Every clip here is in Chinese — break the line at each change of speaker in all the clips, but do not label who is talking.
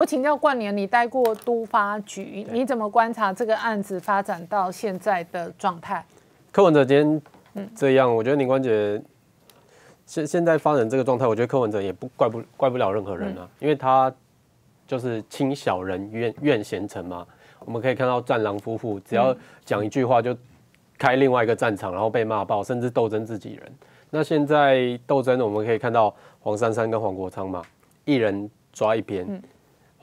我请教冠年，你待过都发局，你怎么观察这个案子发展到现在的状态？
柯文哲今天这样，我觉得林冠杰现现在发展这个状态，我觉得柯文哲也不怪不怪不了任何人啊，因为他就是亲小人怨怨贤臣嘛。我们可以看到战狼夫妇只要讲一句话就开另外一个战场，然后被骂爆，甚至斗争自己人。那现在斗争，我们可以看到黄珊珊跟黄国昌嘛，一人抓一边。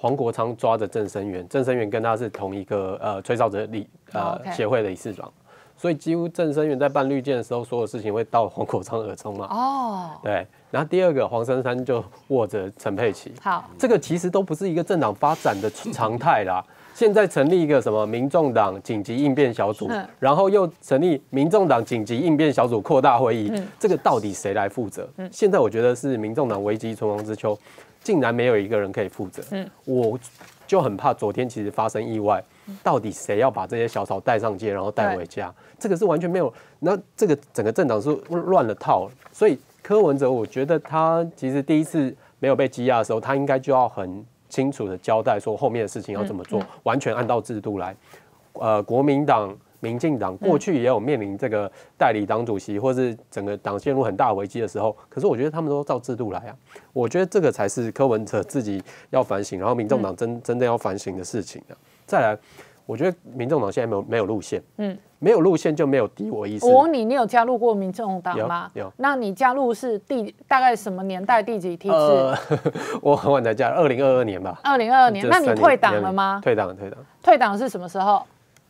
黄国昌抓着郑生元，郑生元跟他是同一个呃吹哨者理呃协会的理事长。所以几乎郑生元在办绿箭的时候，所有事情会到黄国昌耳中嘛？哦，对。然后第二个黄珊珊就握着陈佩琪。
好，
这个其实都不是一个政党发展的常态啦。现在成立一个什么民众党紧急应变小组，然后又成立民众党紧急应变小组扩大会议，这个到底谁来负责？现在我觉得是民众党危机存亡之秋，竟然没有一个人可以负责。嗯，我就很怕昨天其实发生意外。到底谁要把这些小草带上街，然后带回家？这个是完全没有。那这个整个政党是乱了套。所以柯文哲，我觉得他其实第一次没有被羁押的时候，他应该就要很清楚的交代说后面的事情要怎么做，完全按照制度来。呃，国民党、民进党过去也有面临这个代理党主席或是整个党陷入很大危机的时候，可是我觉得他们都照制度来啊。我觉得这个才是柯文哲自己要反省，然后民众党真真正要反省的事情啊。再来，我觉得民众党现在没有没有路线，嗯，没有路线就没有敌我意思。
我问你，你有加入过民众党吗？
有。
那你加入是第大概什么年代？第几梯次？
我很晚才加，二零二二年吧。
二零二二年，那你退党了吗？
退党，退党。
退党是什么时候？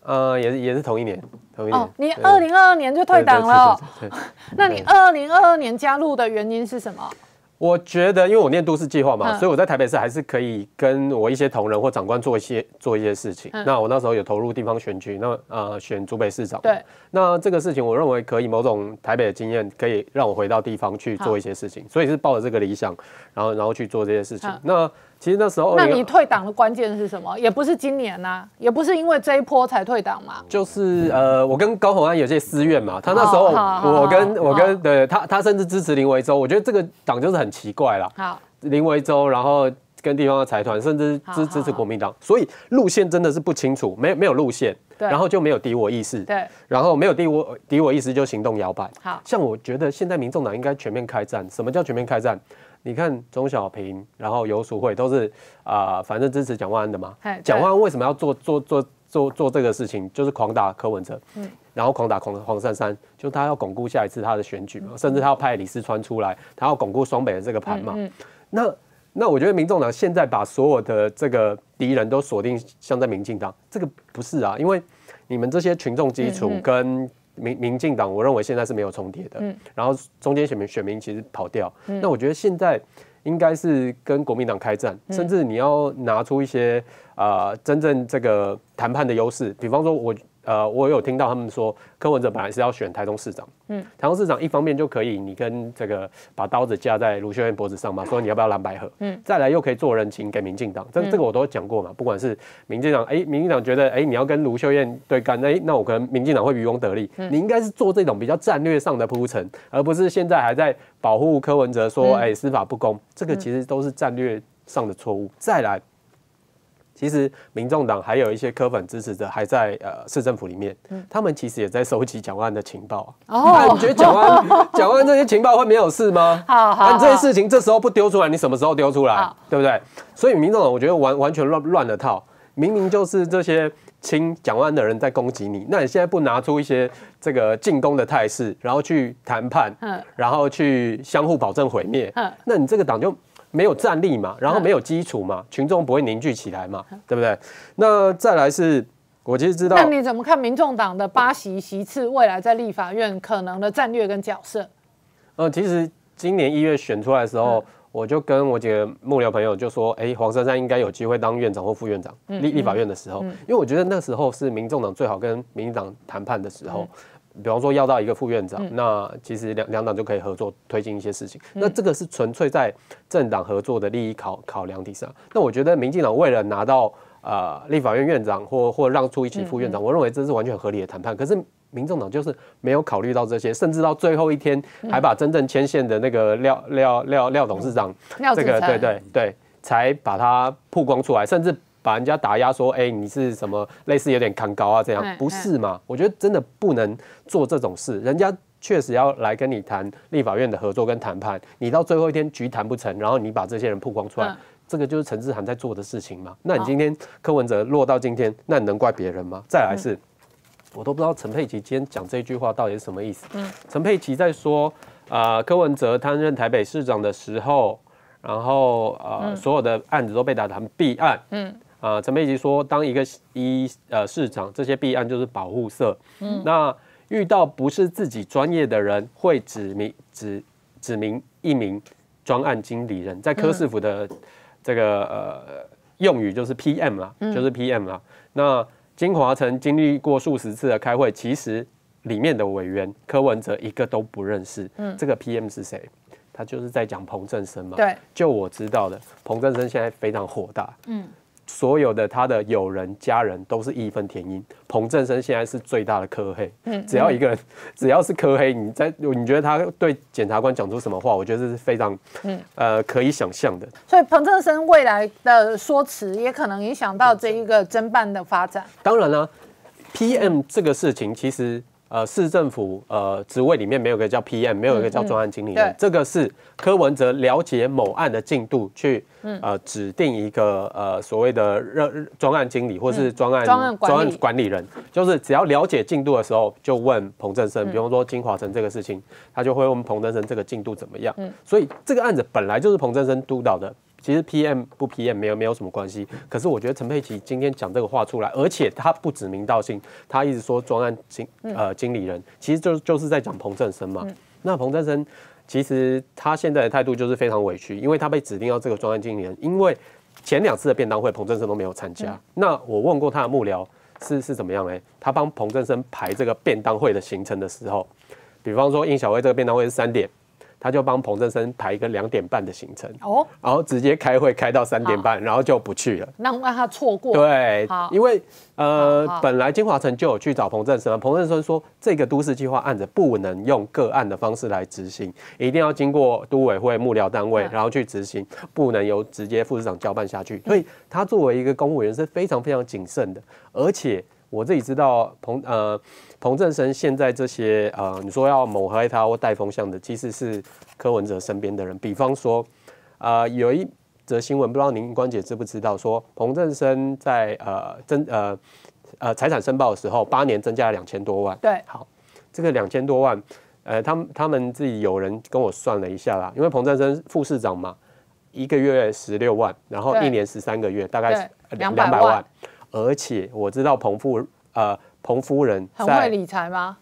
呃，也是也是同一年，同一年。哦，
你二零二二年就退党了。那你二零二二年加入的原因是什么？
我觉得，因为我念都市计划嘛，所以我在台北市还是可以跟我一些同仁或长官做一些做一些事情。那我那时候有投入地方选举，那呃选竹北市长。
对。
那这个事情，我认为可以某种台北的经验，可以让我回到地方去做一些事情，所以是抱着这个理想，然后然后去做这些事情。那其实那时候，
那你退党的关键是什么？也不是今年呐，也不是因为这一波才退党嘛。
就是呃，我跟高鸿安有些私怨嘛。他那时候，我跟我跟对他，他甚至支持林维洲。我觉得这个党就是很奇怪啦。
好，
林维洲，然后跟地方的财团，甚至支支持国民党，所以路线真的是不清楚，没没有路线，然后就没有敌我意识，
对，
然后没有敌我敌我意识就行动摇摆。
好，
像我觉得现在民众党应该全面开战。什么叫全面开战？你看钟小平，然后游淑慧都是啊，反正支持蒋万安的嘛。蒋万安为什么要做做做做做这个事情？就是狂打柯文哲，嗯，然后狂打黄黄珊珊，就他要巩固下一次他的选举嘛，甚至他要派李四川出来，他要巩固双北的这个盘嘛。那那我觉得民众党现在把所有的这个敌人都锁定像在民进党，这个不是啊，因为你们这些群众基础跟。民民进党，我认为现在是没有重叠的。嗯，然后中间选民选民其实跑掉。嗯，那我觉得现在应该是跟国民党开战，甚至你要拿出一些啊真正这个谈判的优势，比方说我。呃，我有听到他们说，柯文哲本来是要选台中市长，嗯，台中市长一方面就可以，你跟这个把刀子架在卢秀燕脖子上嘛，说你要不要蓝白合，嗯，再来又可以做人情给民进党，这这个我都讲过嘛，不管是民进党，哎，民进党觉得，哎，你要跟卢秀燕对干，哎，那我可能民进党会渔翁得利，你应该是做这种比较战略上的铺陈，而不是现在还在保护柯文哲说，哎，司法不公，这个其实都是战略上的错误，再来。其实，民众党还有一些科粉支持者还在呃市政府里面，他们其实也在收集蒋万的情报啊。哦，你觉得蒋万 蒋万这些情报会没有事吗？
好，好，
这些事情这时候不丢出来，你什么时候丢出来？对不对？所以民众党我觉得完完全乱乱了套，明明就是这些亲蒋万的人在攻击你，那你现在不拿出一些这个进攻的态势，然后去谈判，嗯，然后去相互保证毁灭，嗯，那你这个党就。没有战力嘛，然后没有基础嘛，群众不会凝聚起来嘛，对不对？那再来是，我其实知道。
那你怎么看民众党的八席席次未来在立法院可能的战略跟角色？
呃，其实今年一月选出来的时候，我就跟我几个幕僚朋友就说，哎，黄珊珊应该有机会当院长或副院长。立立法院的时候，因为我觉得那时候是民众党最好跟民进党谈判的时候。比方说要到一个副院长，那其实两两党就可以合作推进一些事情。那这个是纯粹在政党合作的利益考考量底下。那我觉得民进党为了拿到呃立法院院长或或让出一起副院长，我认为这是完全合理的谈判。可是民众党就是没有考虑到这些，甚至到最后一天还把真正牵线的那个廖廖廖廖董事长，
这个
对对对。才把它曝光出来，甚至把人家打压说，哎，你是什么类似有点扛高啊这样，不是嘛？我觉得真的不能做这种事，人家确实要来跟你谈立法院的合作跟谈判，你到最后一天局谈不成，然后你把这些人曝光出来，这个就是陈志涵在做的事情嘛？那你今天柯文哲落到今天，那你能怪别人吗？再来是，我都不知道陈佩琪今天讲这句话到底是什么意思。嗯，陈佩琪在说，啊，柯文哲担任台北市长的时候。然后呃，所有的案子都被打成弊案。嗯，啊，陈佩琪说，当一个一呃市长，这些弊案就是保护色。嗯，那遇到不是自己专业的人，会指名指指名一名专案经理人，在科市府的这个呃用语就是 PM 啦，就是 PM 啦。那金华城经历过数十次的开会，其实里面的委员柯文哲一个都不认识。嗯，这个 PM 是谁？他就是在讲彭正生嘛，
对，
就我知道的，彭正生现在非常火大，嗯，所有的他的友人家人都是义愤填膺，彭正生现在是最大的科黑，嗯，只要一个人，只要是科黑，你在你觉得他对检察官讲出什么话，我觉得是非常，嗯，呃，可以想象的。
所以彭正生未来的说辞也可能影响到这一个侦办的发展。
当然了，PM 这个事情其实。呃，市政府呃职位里面没有个叫 PM，没有一个叫专案经理人，这个是柯文哲了解某案的进度去呃指定一个呃所谓的专专案经理或是专案
专案专案
管理人，就是只要了解进度的时候就问彭正生，比方说金华城这个事情，他就会问彭正生这个进度怎么样。所以这个案子本来就是彭正生督导的。其实 PM 不 PM 没有没有什么关系，可是我觉得陈佩琪今天讲这个话出来，而且他不指名道姓，他一直说专案经呃经理人，其实就就是在讲彭振生嘛。那彭振生其实他现在的态度就是非常委屈，因为他被指定要这个专案经理人，因为前两次的便当会彭振生都没有参加。那我问过他的幕僚是是怎么样嘞？他帮彭振生排这个便当会的行程的时候，比方说应小薇这个便当会是三点。他就帮彭正生排一个两点半的行程。哦，然后直接开会开到三点半，然后就不去了，
让让他错过。
对，因为呃，本来金华城就有去找彭正生，彭正生说这个都市计划案子不能用个案的方式来执行，一定要经过都委会幕僚单位，然后去执行，不能由直接副市长交办下去。所以他作为一个公务员是非常非常谨慎的，而且我自己知道彭呃。彭正生现在这些呃，你说要抹黑他或带风向的，其实是柯文哲身边的人。比方说，呃，有一则新闻，不知道您关姐知不知道，说彭正生在呃增呃呃财产申报的时候，八年增加了两千多万。
对，
好，这个两千多万，呃，他们他们自己有人跟我算了一下啦，因为彭正生副市长嘛，一个月十六万，然后一年十三个月，大概
两百万，
而且我知道彭夫呃。彭夫人
很会理财吗？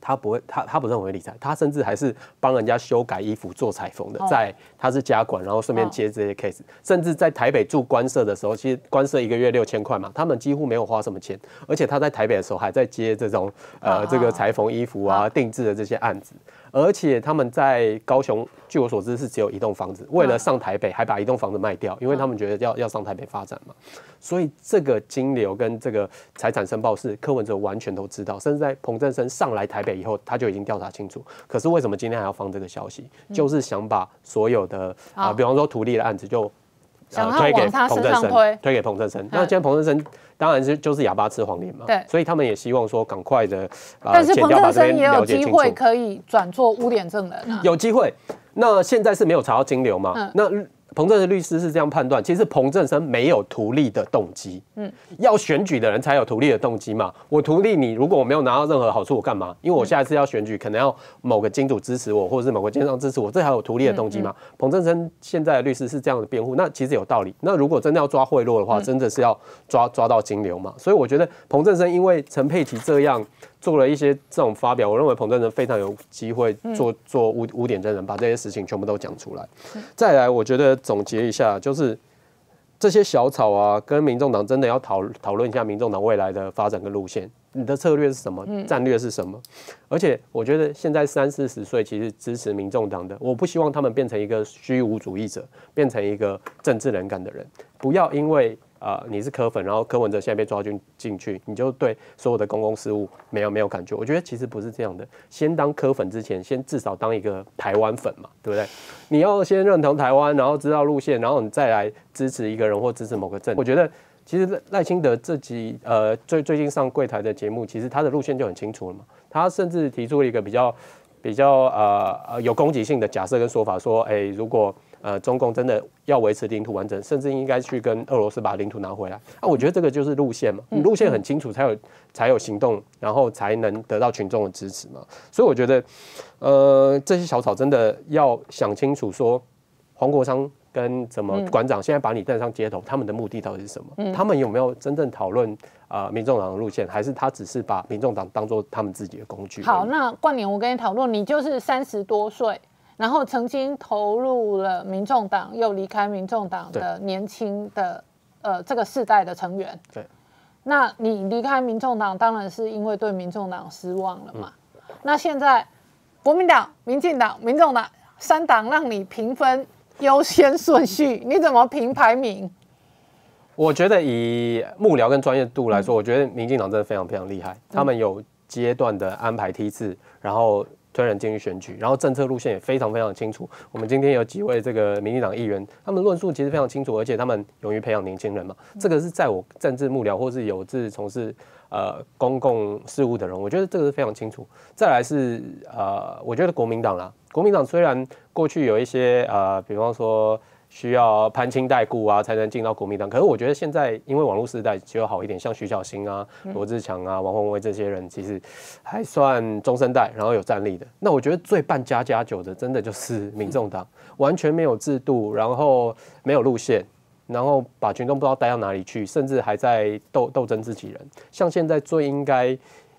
他不会，他他不是很会理财，他甚至还是帮人家修改衣服、做裁缝的，在他是家管，然后顺便接这些 case，甚至在台北住官舍的时候，其实官舍一个月六千块嘛，他们几乎没有花什么钱，而且他在台北的时候还在接这种呃这个裁缝衣服啊、定制的这些案子。而且他们在高雄，据我所知是只有一栋房子，为了上台北还把一栋房子卖掉，因为他们觉得要要上台北发展嘛。所以这个金流跟这个财产申报是柯文哲完全都知道，甚至在彭振生上来台北以后，他就已经调查清楚。可是为什么今天还要放这个消息？就是想把所有的啊，比方说土地的案子就。
推给彭振生，
推给彭振生。那今天彭振生当然是就是哑巴吃黄连嘛，
对，
所以他们也希望说赶快的。
但是彭正生也有机会可以转做污点证人啊，
有机会。那现在是没有查到金流嘛？那。彭正的律师是这样判断，其实彭正生没有图利的动机。嗯，要选举的人才有图利的动机嘛。我图利你，如果我没有拿到任何好处，我干嘛？因为我下一次要选举，可能要某个金主支持我，或者是某个奸商支持我，这还有图利的动机吗？彭正生现在的律师是这样的辩护，那其实有道理。那如果真的要抓贿赂的话，真的是要抓抓到金流嘛？所以我觉得彭正生因为陈佩琪这样。做了一些这种发表，我认为彭正人非常有机会做做污污点证人，把这些事情全部都讲出来。再来，我觉得总结一下，就是这些小草啊，跟民众党真的要讨讨论一下民众党未来的发展跟路线。你的策略是什么？战略是什么？而且我觉得现在三四十岁其实支持民众党的，我不希望他们变成一个虚无主义者，变成一个政治冷感的人。不要因为呃你是柯粉，然后柯文哲现在被抓进进去，你就对所有的公共事务没有没有感觉。我觉得其实不是这样的，先当柯粉之前，先至少当一个台湾粉嘛，对不对？你要先认同台湾，然后知道路线，然后你再来支持一个人或支持某个政。我觉得其实赖清德这集呃最最近上柜台的节目，其实他的路线就很清楚了嘛。他甚至提出了一个比较比较呃呃有攻击性的假设跟说法，说哎如果呃，中共真的要维持领土完整，甚至应该去跟俄罗斯把领土拿回来。啊，我觉得这个就是路线嘛，路线很清楚，才有才有行动，然后才能得到群众的支持嘛。所以我觉得，呃，这些小草真的要想清楚，说黄国昌跟怎么馆长现在把你带上街头，他们的目的到底是什么？他们有没有真正讨论啊，民众党的路线，还是他只是把民众党当做他们自己的工具？
好，那冠年，我跟你讨论，你就是三十多岁。然后曾经投入了民众党，又离开民众党的年轻的呃这个世代的成员。
对，
那你离开民众党，当然是因为对民众党失望了嘛。那现在国民党、民进党、民众党三党让你评分优先顺序，你怎么评排名？
我觉得以幕僚跟专业度来说，我觉得民进党真的非常非常厉害，他们有阶段的安排梯次，然后。推人进去选举，然后政策路线也非常非常清楚。我们今天有几位这个民进党议员，他们论述其实非常清楚，而且他们勇于培养年轻人嘛。这个是在我政治幕僚或是有志从事呃公共事务的人，我觉得这个是非常清楚。再来是呃，我觉得国民党啦，国民党虽然过去有一些呃，比方说。需要攀亲带故啊，才能进到国民党。可是我觉得现在因为网络时代就好一点，像徐小新啊、罗志强啊、王宏威这些人，其实还算中生代，然后有战力的。那我觉得最办家家酒的，真的就是民众党，完全没有制度，然后没有路线，然后把群众不知道带到哪里去，甚至还在斗斗争自己人。像现在最应该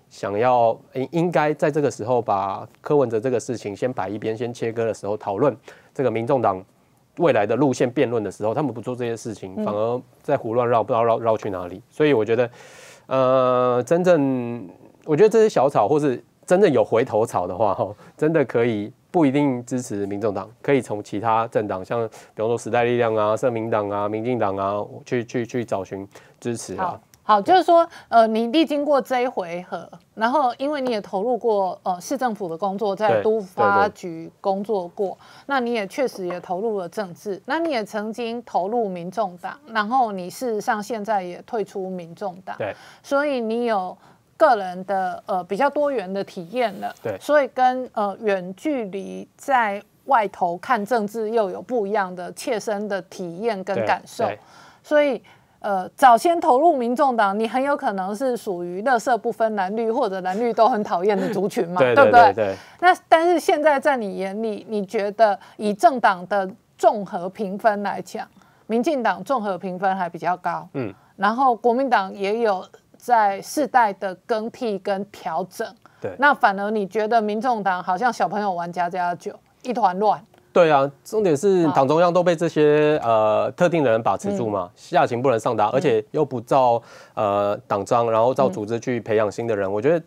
想要应应该在这个时候把柯文哲这个事情先摆一边，先切割的时候讨论这个民众党。未来的路线辩论的时候，他们不做这些事情，反而在胡乱绕，不知道绕绕去哪里。所以我觉得，呃，真正我觉得这些小草，或是真正有回头草的话，哈，真的可以不一定支持民众党，可以从其他政党，像比方说时代力量啊、社民党啊、民进党啊，去去去找寻支持啊。
好，就是说，呃，你历经过这一回合，然后因为你也投入过呃市政府的工作，在都发局工作过，那你也确实也投入了政治，那你也曾经投入民众党，然后你事实上现在也退出民众党，
对，
所以你有个人的呃比较多元的体验了，
对，
所以跟呃远距离在外头看政治又有不一样的切身的体验跟感受，所以。呃，早先投入民众党，你很有可能是属于乐色不分蓝绿，或者蓝绿都很讨厌的族群嘛，对不对？
对。
那但是现在在你眼里，你觉得以政党的综合评分来讲，民进党综合评分还比较高，嗯。然后国民党也有在世代的更替跟调整，
对。
那反而你觉得民众党好像小朋友玩家家酒，一团乱。
对啊，重点是党中央都被这些呃特定的人把持住嘛，下情不能上达，而且又不照呃党章，然后照组织去培养新的人。我觉得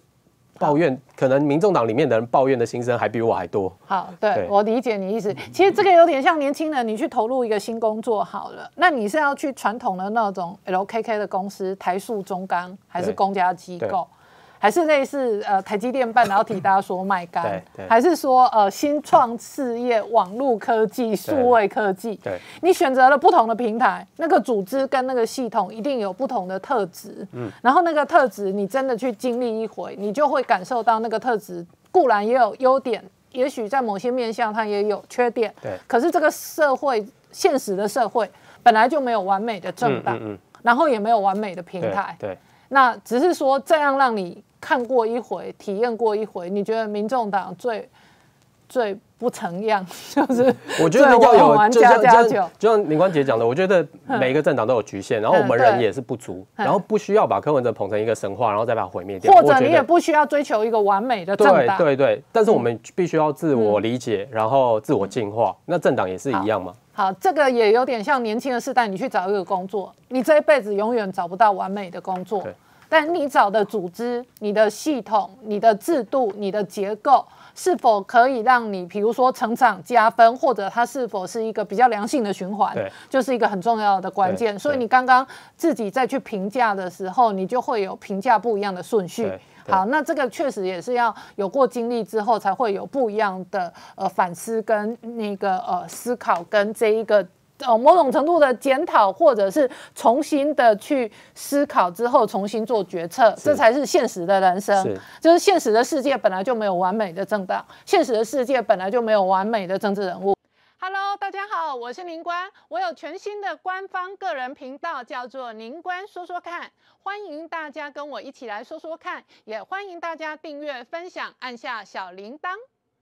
抱怨可能民众党里面的人抱怨的心声还比我还多。
好，对我理解你意思。其实这个有点像年轻人，你去投入一个新工作好了，那你是要去传统的那种 LKK 的公司，台塑、中钢，还是公家机构？还是类似呃台积电半导体，大家说卖干，还是说呃新创事业、网络科技、数位科技？
对，
你选择了不同的平台，那个组织跟那个系统一定有不同的特质。嗯，然后那个特质你真的去经历一回，你就会感受到那个特质固然也有优点，也许在某些面向它也有缺点。
对，
可是这个社会现实的社会本来就没有完美的政党，然后也没有完美的平台。
对，
那只是说这样让你。看过一回，体验过一回，你觉得民众党最最不成样，就是
我觉得要有就像就像林冠杰讲的，我觉得每一个政党都有局限，然后我们人也是不足，然后不需要把柯文哲捧成一个神话，然后再把它毁灭掉。
或者你也不需要追求一个完美的政
党。对对对，但是我们必须要自我理解，然后自我进化。那政党也是一样吗？
好，这个也有点像年轻的时代，你去找一个工作，你这一辈子永远找不到完美的工作。但你找的组织、你的系统、你的制度、你的结构，是否可以让你，比如说成长加分，或者它是否是一个比较良性的循环，就是一个很重要的关键。所以你刚刚自己再去评价的时候，你就会有评价不一样的顺序。好，那这个确实也是要有过经历之后，才会有不一样的呃反思跟那个呃思考跟这一个。哦，某种程度的检讨，或者是重新的去思考之后，重新做决策，这才是现实的人生。就是现实的世界本来就没有完美的政党，现实的世界本来就没有完美的政治人物。Hello，大家好，我是宁官，我有全新的官方个人频道，叫做宁官说说看，欢迎大家跟我一起来说说看，也欢迎大家订阅、分享，按下小铃铛。